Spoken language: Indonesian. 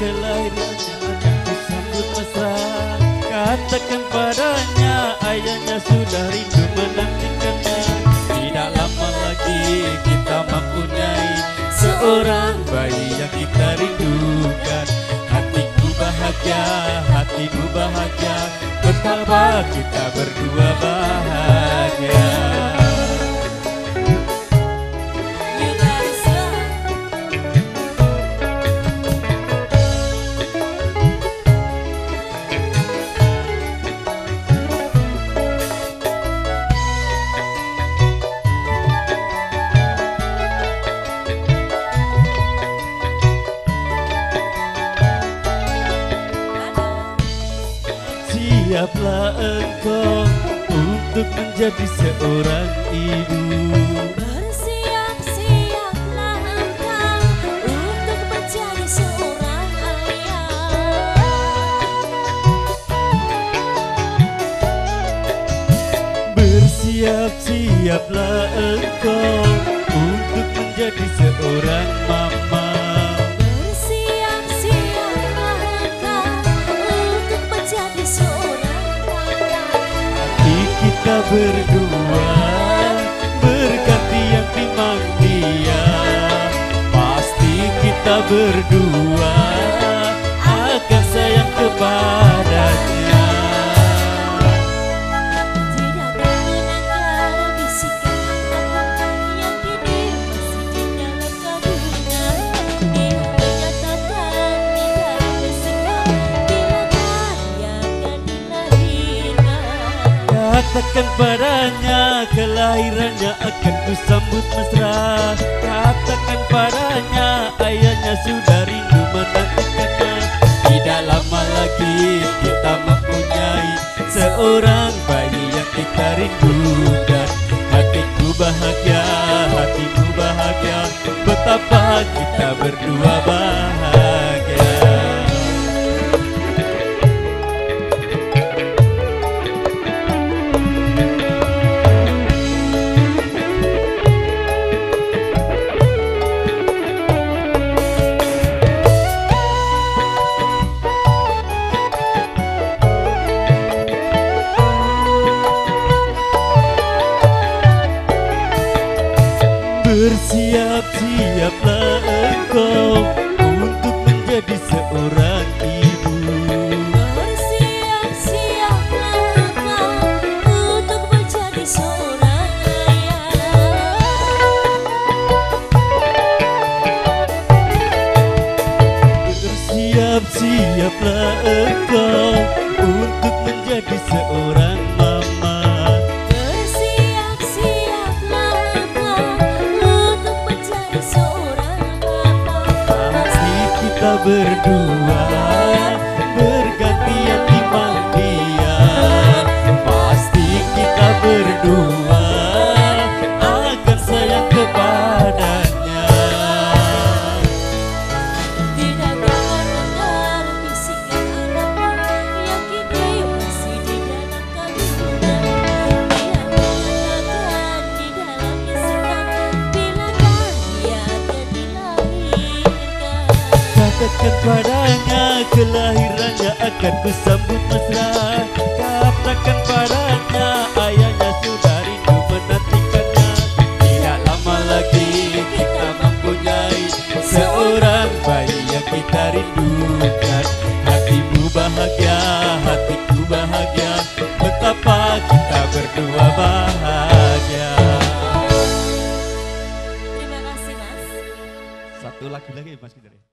kelahirannya akan disambut mesra. Katakan padanya ayahnya sudah rindu menantikannya. Tidak lama lagi kita mempunyai seorang bayi yang kita rindukan. Hatiku bahagia, hatimu bahagia. Betapa kita berdua bahagia Siaplah engkau untuk menjadi seorang ibu. Bersiap-siaplah engkau untuk menjadi seorang ayah. Bersiap-siaplah engkau untuk menjadi seorang mama berdua. Bergantian timang dia Pasti kita berdua Katakan padanya kelahirannya akan kusambut mesra. Katakan padanya ayahnya sudah rindu menantikannya. Tidak lama lagi kita mempunyai seorang bayi yang kita rindukan. Hatiku bahagia, hatimu bahagia. Betapa kita berdua bahagia Bersiap-siaplah engkau untuk menjadi seorang ibu. Bersiap-siaplah engkau untuk menjadi seorang ayah. Bersiap-siaplah engkau untuk menjadi seorang kita kelahirannya akan kusambut mesra. Katakan padanya ayahnya sudah rindu menantikannya. Tidak lama lagi kita mempunyai seorang bayi yang kita rindukan. Hatimu bahagia, hatiku bahagia. Betapa kita berdua bahagia. Terima kasih mas. Satu lagu lagi mas Gidari